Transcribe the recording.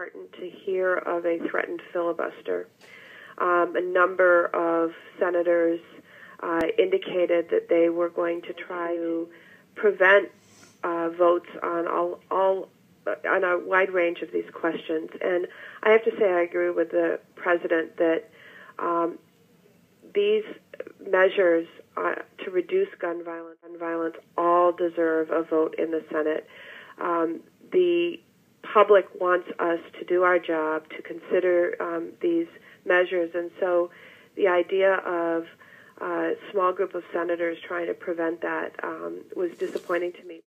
heartened to hear of a threatened filibuster. Um, a number of senators uh, indicated that they were going to try to prevent uh, votes on all, all uh, on a wide range of these questions. And I have to say, I agree with the president that um, these measures uh, to reduce gun violence, gun violence, all deserve a vote in the Senate. Um, the public wants us to do our job to consider um, these measures, and so the idea of a small group of senators trying to prevent that um, was disappointing to me.